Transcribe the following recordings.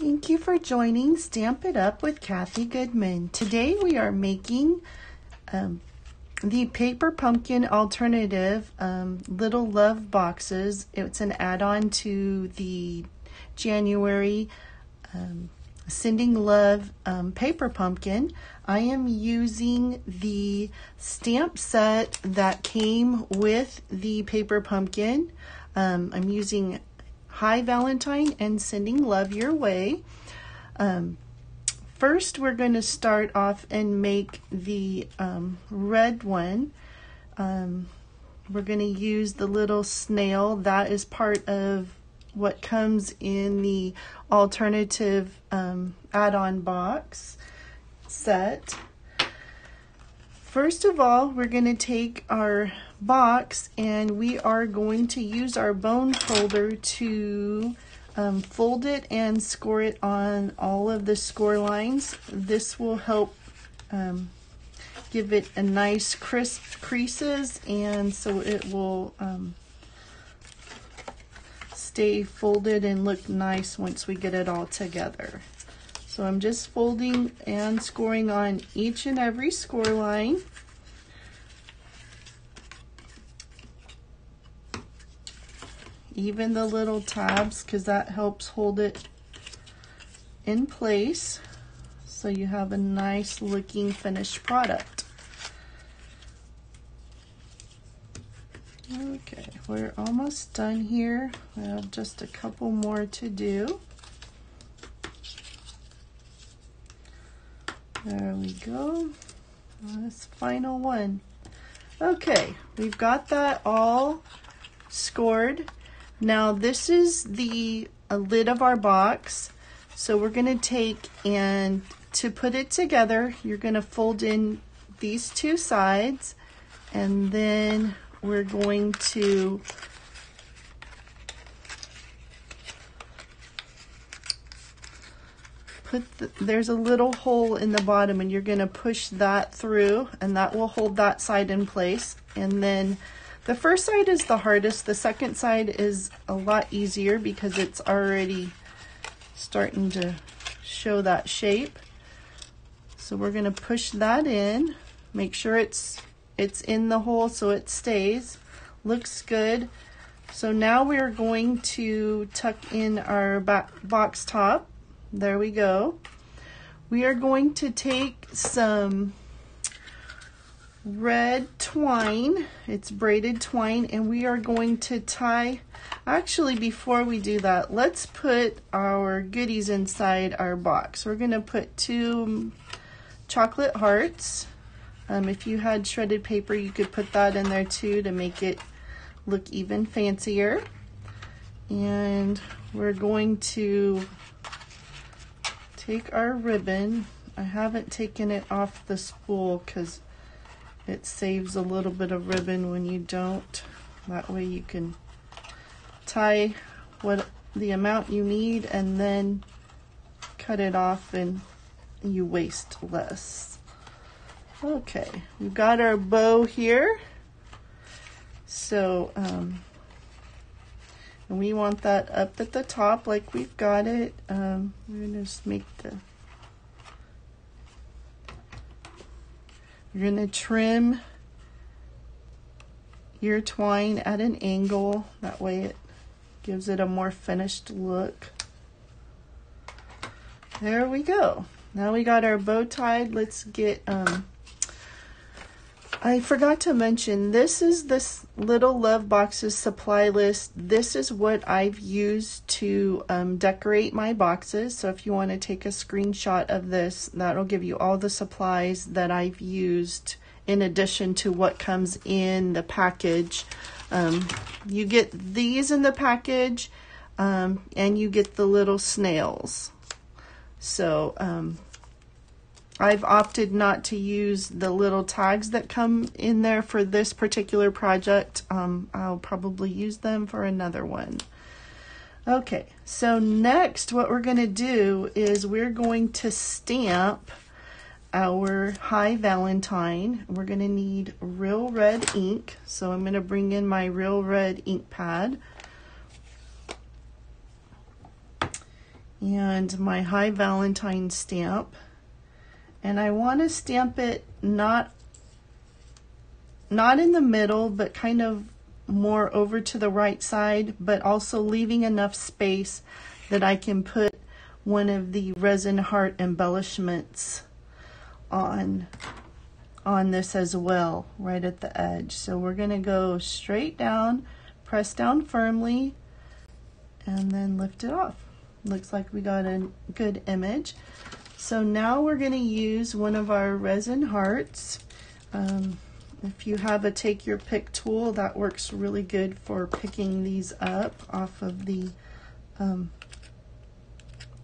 Thank you for joining Stamp It Up with Kathy Goodman. Today we are making um, the Paper Pumpkin Alternative um, Little Love Boxes. It's an add-on to the January um, Sending Love um, Paper Pumpkin. I am using the stamp set that came with the Paper Pumpkin. Um, I'm using Hi Valentine and sending love your way. Um, first, we're going to start off and make the um, red one. Um, we're going to use the little snail. That is part of what comes in the alternative um, add-on box set. First of all, we're going to take our box and we are going to use our bone folder to um, fold it and score it on all of the score lines. This will help um, give it a nice crisp creases and so it will um, stay folded and look nice once we get it all together. So I'm just folding and scoring on each and every score line. even the little tabs because that helps hold it in place so you have a nice looking finished product. Okay, we're almost done here. We have just a couple more to do. There we go. This final one. Okay, we've got that all scored. Now this is the lid of our box. So we're going to take and to put it together, you're going to fold in these two sides and then we're going to put the, there's a little hole in the bottom and you're going to push that through and that will hold that side in place and then the first side is the hardest. The second side is a lot easier because it's already starting to show that shape. So we're going to push that in. Make sure it's it's in the hole so it stays. Looks good. So now we're going to tuck in our back box top. There we go. We are going to take some red twine. It's braided twine and we are going to tie, actually before we do that, let's put our goodies inside our box. We're going to put two chocolate hearts. Um, if you had shredded paper, you could put that in there too to make it look even fancier. And we're going to take our ribbon. I haven't taken it off the spool because it saves a little bit of ribbon when you don't. That way you can tie what the amount you need and then cut it off and you waste less. Okay, we've got our bow here. So, um, and we want that up at the top like we've got it. Um, we're to just make the You're to trim your twine at an angle. That way it gives it a more finished look. There we go. Now we got our bow tied. Let's get um, I forgot to mention, this is this Little Love Boxes supply list. This is what I've used to um, decorate my boxes. So if you want to take a screenshot of this, that'll give you all the supplies that I've used in addition to what comes in the package. Um, you get these in the package um, and you get the little snails. So, um, I've opted not to use the little tags that come in there for this particular project. Um, I'll probably use them for another one. Okay, so next what we're going to do is we're going to stamp our Hi Valentine. We're going to need real red ink. So I'm going to bring in my real red ink pad. and my Hi Valentine stamp. And I want to stamp it not not in the middle, but kind of more over to the right side, but also leaving enough space that I can put one of the resin heart embellishments on on this as well, right at the edge. So we're going to go straight down, press down firmly, and then lift it off. Looks like we got a good image. So now we're going to use one of our resin hearts. Um, if you have a take your pick tool, that works really good for picking these up off of the um,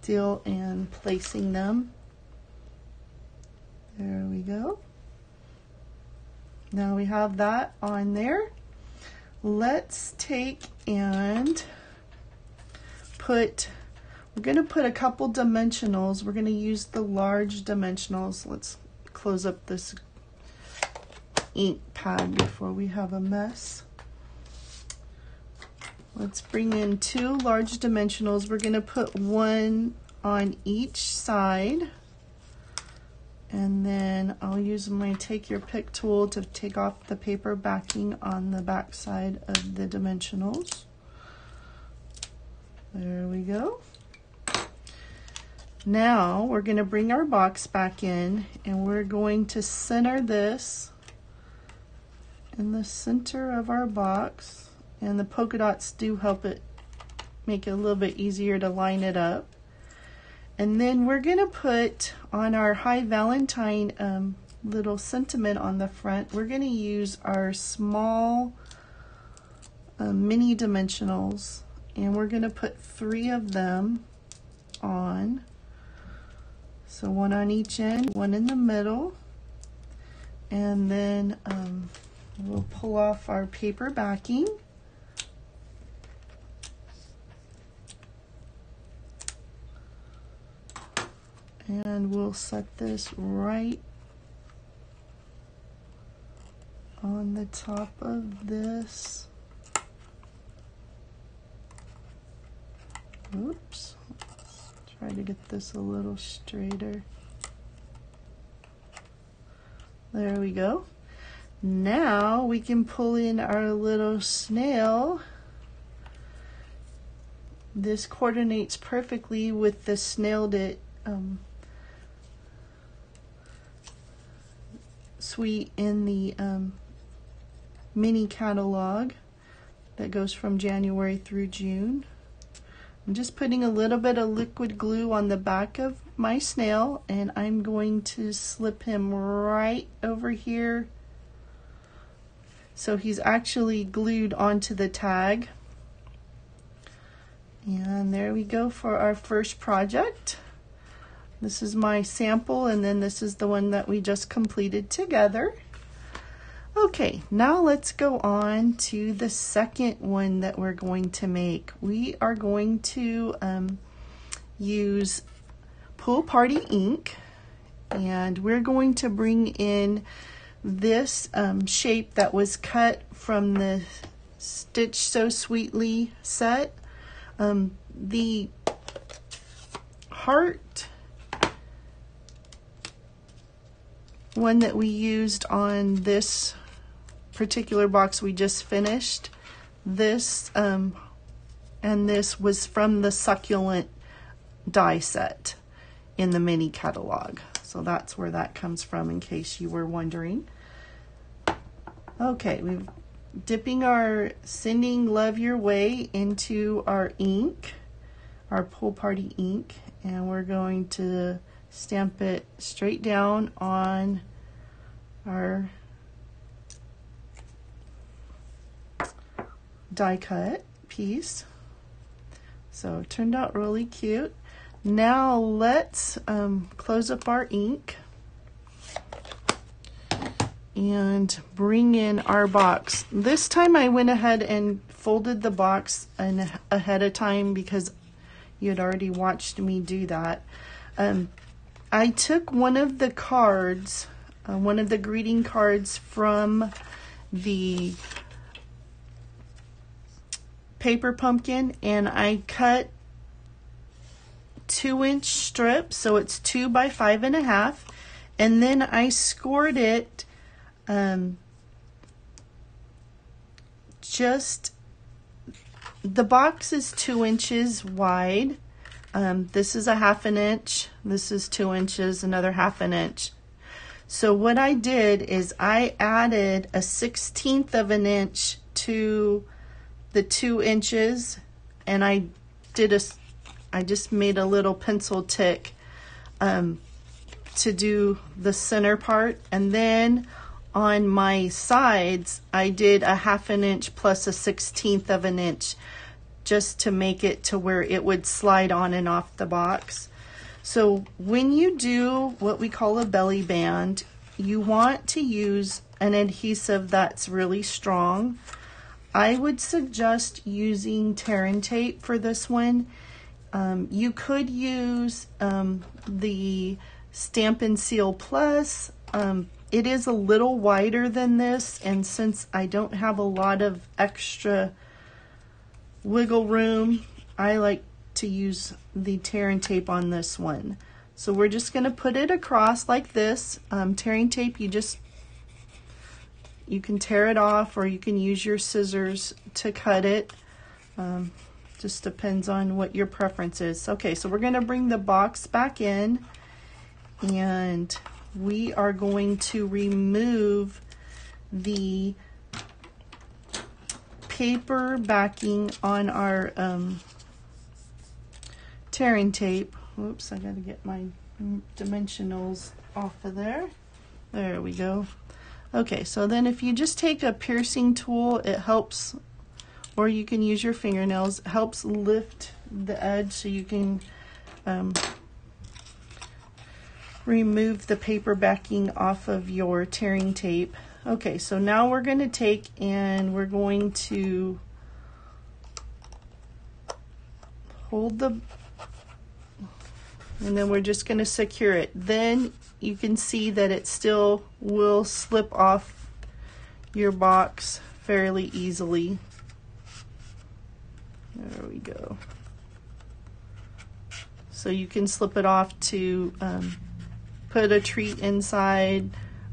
deal and placing them. There we go. Now we have that on there. Let's take and put, we're going to put a couple dimensionals. We're going to use the large dimensionals. Let's close up this ink pad before we have a mess. Let's bring in two large dimensionals. We're going to put one on each side. And then I'll use my take your pick tool to take off the paper backing on the back side of the dimensionals. There we go. Now we're going to bring our box back in and we're going to center this in the center of our box. And the polka dots do help it make it a little bit easier to line it up. And then we're going to put on our Hi Valentine um, little sentiment on the front, we're going to use our small uh, mini dimensionals and we're going to put three of them on. So one on each end, one in the middle, and then um, we'll pull off our paper backing. and we'll set this right on the top of this. Oops. Try to get this a little straighter. There we go. Now we can pull in our little snail. This coordinates perfectly with the snailed it um, suite in the um, mini catalog that goes from January through June. I'm just putting a little bit of liquid glue on the back of my snail and I'm going to slip him right over here so he's actually glued onto the tag. And there we go for our first project. This is my sample and then this is the one that we just completed together. Okay, now let's go on to the second one that we're going to make. We are going to um, use Pool Party ink and we're going to bring in this um, shape that was cut from the Stitch So Sweetly set. Um, the heart one that we used on this particular box we just finished. This um, and this was from the succulent die set in the mini catalog. So that's where that comes from in case you were wondering. Okay, we're dipping our Sending Love Your Way into our ink, our Pool Party ink, and we're going to stamp it straight down on our die cut piece. So it turned out really cute. Now let's um, close up our ink and bring in our box. This time I went ahead and folded the box an, ahead of time because you had already watched me do that. Um, I took one of the cards, uh, one of the greeting cards from the paper pumpkin and I cut two inch strips, so it's two by five and a half. And then I scored it um, just, the box is two inches wide. Um, this is a half an inch. This is two inches, another half an inch. So what I did is I added a sixteenth of an inch to the two inches and I did a, I just made a little pencil tick um, to do the center part. And then on my sides, I did a half an inch plus a sixteenth of an inch just to make it to where it would slide on and off the box. So when you do what we call a belly band, you want to use an adhesive that's really strong. I would suggest using tear and tape for this one. Um, you could use um, the Stampin' Seal Plus. Um, it is a little wider than this, and since I don't have a lot of extra wiggle room, I like to use the tear and tape on this one. So we're just going to put it across like this. Um, tear and tape, you just you can tear it off or you can use your scissors to cut it. Um, just depends on what your preference is. Okay, so we're going to bring the box back in and we are going to remove the paper backing on our um, tear and tape. Oops, I got to get my dimensionals off of there. There we go. Okay, so then if you just take a piercing tool, it helps, or you can use your fingernails, helps lift the edge so you can um, remove the paper backing off of your tear and tape. Okay, so now we're going to take and we're going to hold the, and then we're just going to secure it. Then you can see that it still will slip off your box fairly easily. There we go. So you can slip it off to um, put a treat inside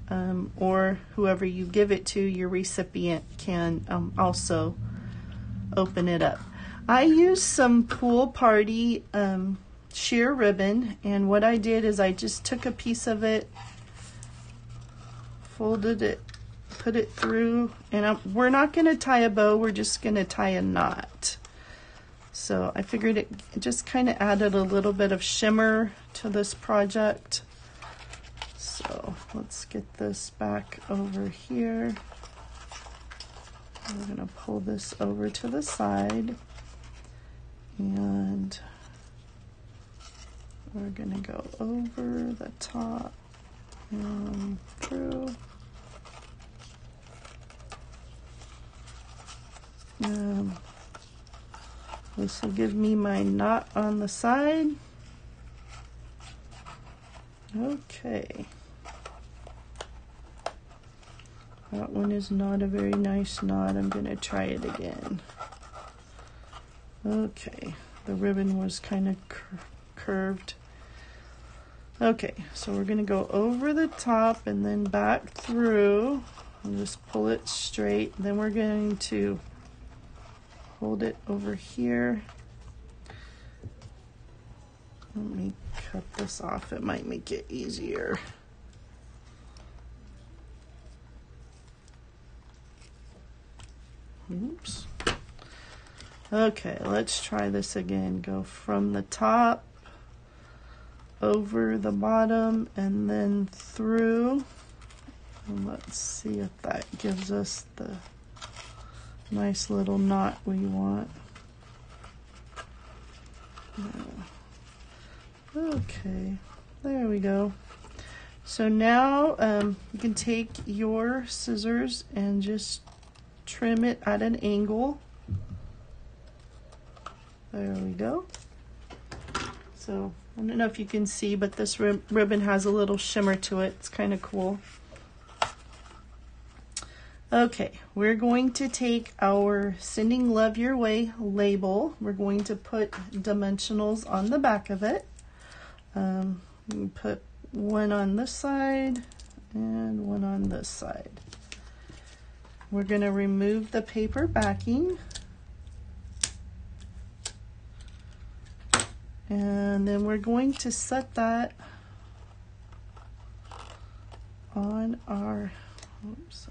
um, or whoever you give it to, your recipient can um, also open it up. I used some pool party um, sheer ribbon and what I did is I just took a piece of it folded it put it through and I'm, we're not going to tie a bow we're just going to tie a knot. So I figured it just kind of added a little bit of shimmer to this project. So let's get this back over here. We're going to pull this over to the side and we're going to go over the top and through. Um, this will give me my knot on the side. Okay. That one is not a very nice knot. I'm going to try it again. Okay, the ribbon was kind of cur curved. Okay, so we're going to go over the top and then back through and just pull it straight. Then we're going to hold it over here. Let me cut this off. It might make it easier. Oops. Okay, let's try this again. Go from the top over the bottom and then through. And let's see if that gives us the nice little knot we want. Okay, there we go. So now um, you can take your scissors and just trim it at an angle. There we go. So I don't know if you can see, but this rib ribbon has a little shimmer to it. It's kind of cool. Okay, we're going to take our Sending Love Your Way label. We're going to put dimensionals on the back of it. Um, put one on this side and one on this side. We're going to remove the paper backing. And then we're going to set that on our oops,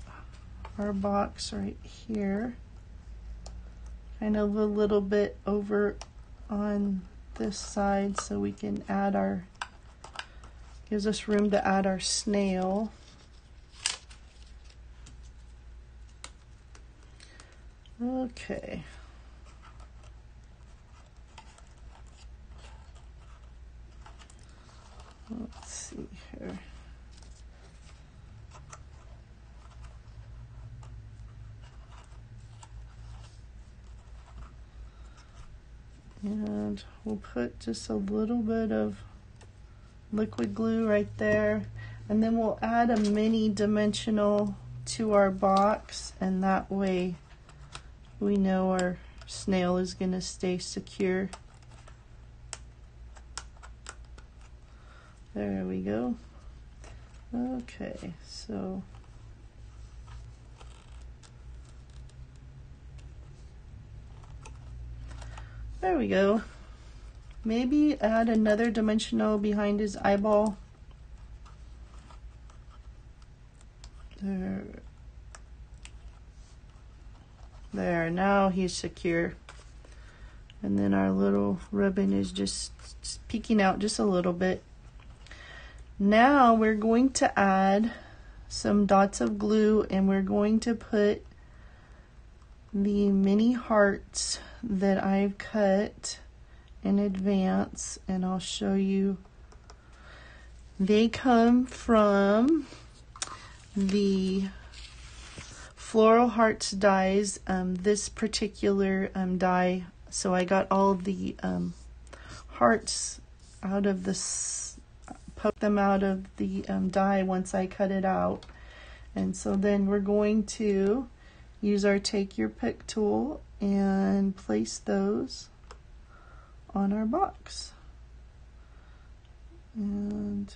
our box right here. Kind of a little bit over on this side so we can add our, gives us room to add our snail. Okay. Let's see here. And we'll put just a little bit of liquid glue right there. And then we'll add a mini dimensional to our box and that way we know our snail is going to stay secure. There we go. Okay, so there we go. Maybe add another dimensional behind his eyeball. There. There, now he's secure. And then our little ribbon is just peeking out just a little bit. Now we're going to add some dots of glue and we're going to put the mini hearts that I've cut in advance and I'll show you they come from the floral hearts dies um, this particular um, die so I got all the um, hearts out of this poke them out of the um, die once I cut it out. And so then we're going to use our take your pick tool and place those on our box. And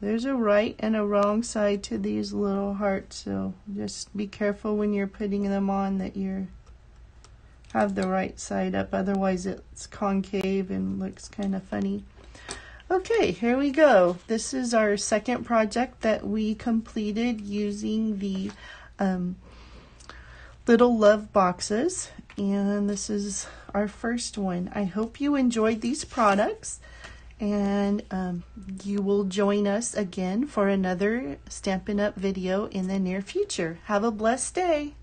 There's a right and a wrong side to these little hearts, so just be careful when you're putting them on that you have the right side up, otherwise it's concave and looks kind of funny. Okay, here we go. This is our second project that we completed using the um, little love boxes, and this is our first one. I hope you enjoyed these products and um, you will join us again for another Stampin' Up video in the near future. Have a blessed day.